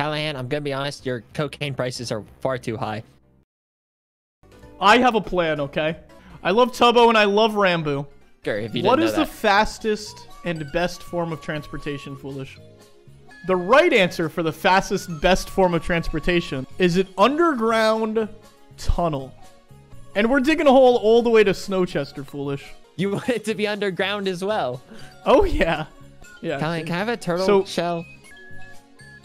Callahan, I'm gonna be honest. Your cocaine prices are far too high. I have a plan, okay? I love Tubbo and I love Ranboo. Sure, if you What is the fastest and best form of transportation, Foolish? The right answer for the fastest, best form of transportation is an underground tunnel. And we're digging a hole all the way to Snowchester, Foolish. You want it to be underground as well. Oh, yeah. Yeah. Callahan, can I have a turtle So- shell?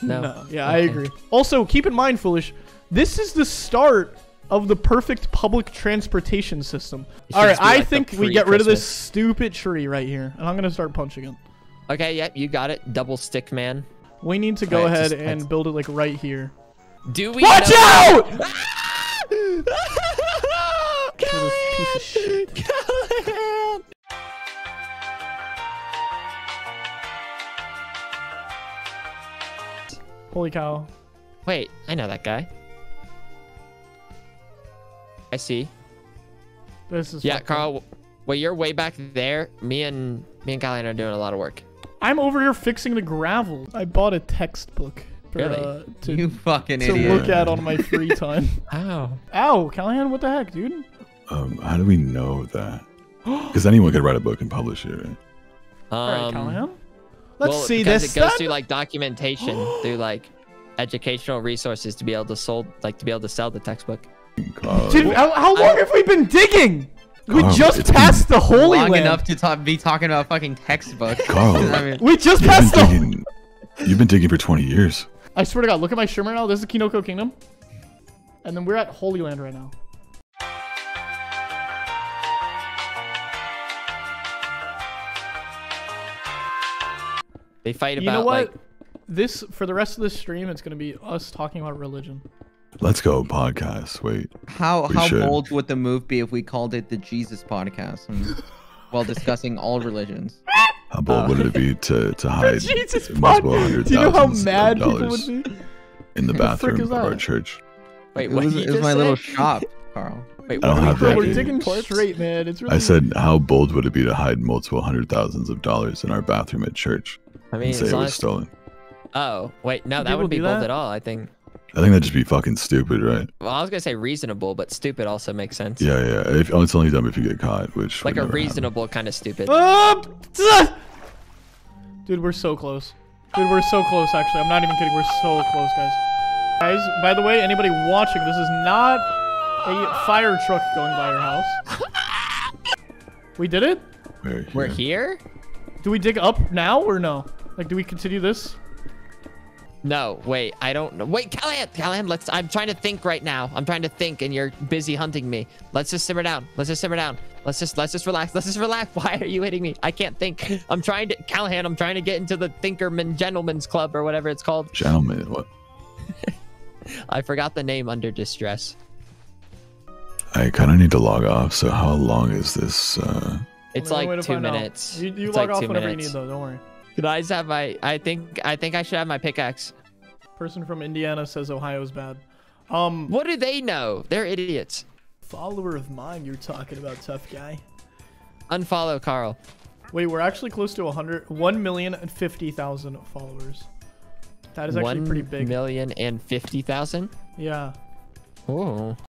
No. No, yeah, I agree. Also, keep in mind, Foolish, this is the start of the perfect public transportation system. All right, be I think we get rid of this stupid tree right here, and I'm gonna start punching it. Okay, yep, you got it. Double stick man. We need to go Alright, ahead just- and build it like right here. Do we Watch out! Ah! Holy cow! Wait, I know that guy. I see. This is Yeah. Karl. Well, you're way back there. Me and me and Callahan are doing a lot of work. I'm over here fixing the gravel. I bought a textbook for, Really? uh, to, You fucking to idiot. look at on my free time. Ow. Ow, Callahan, what the heck, dude? Um, how do we know that? Because anyone could write a book and publish it, right? All right, Um, Callahan. Let's well, see because this. It goes then. through like documentation, through like educational resources to be able to sold, like to be able to sell the textbook. Dude, how, how long I- have we been digging? We Karl, just passed the Holy Long Land. enough to talk, be talking about fucking textbooks. Karl. I mean, We just passed the. digging. You've been digging for 20 years. I swear to God, look at my stream right now. This is Kinoko Kingdom, and then we're at Holy Land right now. They fight about. you know what? like this for the rest of this stream, it's gonna be us talking about religion. Let's go podcast. Wait, how how should. bold would the move be if we called it the Jesus Podcast, and, while discussing all religions? how bold Uh, would it be to to hide Jesus, multiple fuck. hundred Do you know how mad people would be? in the The bathroom is of our church? wait, It was, it was my say? little shop, Karl. Wait, I don't are have that. We're in digging straight, man. It's really. I said, how bold would it be to hide multiple hundred thousands of dollars in our bathroom at church I mean, and say it was stolen? Oh, wait, no, that wouldn't be bold that? at all, I think. I think that'd just be fucking stupid, right? Well, I was going to say reasonable, but stupid also makes sense. Yeah, yeah. If, oh, it's only dumb if you get caught, which Like a never happen. reasonable kind of stupid. Uh! Dude, we're so close. Dude, we're so close, actually. I'm not even kidding. We're so close, guys. Guys, by the way, anybody watching, this is not a fire truck going by your house. We did it? We're We're here. here? Do we dig up now or no? Like, do we continue this? No, wait, I don't know. Wait, Callahan, Callahan, let's. I'm trying to think right now. I'm trying to think, and you're busy hunting me. Let's just simmer down. Let's just simmer down. Let's just, let's just relax. Let's just relax. Why are you hitting me? I can't think. I'm trying to, Callahan. I'm trying to get into the Thinkerman Gentleman's Club or whatever it's called. Gentlemen, what? I forgot the name under distress. I kind of need to log off. So how long is this? Uh, It's Only like two find out. minutes. You, you log like off whenever minutes. you need, though. Don't worry. Could I just have my? I think, I think I should have my pickaxe. Person from Indiana says Ohio's bad. Um, What do they know? They're idiots. follower of mine you're talking about, tough guy. Unfollow Karl. Wait, we're actually close to 100, 1,050,000 followers. That is actually One pretty big. million and fifty thousand. yeah. Ooh.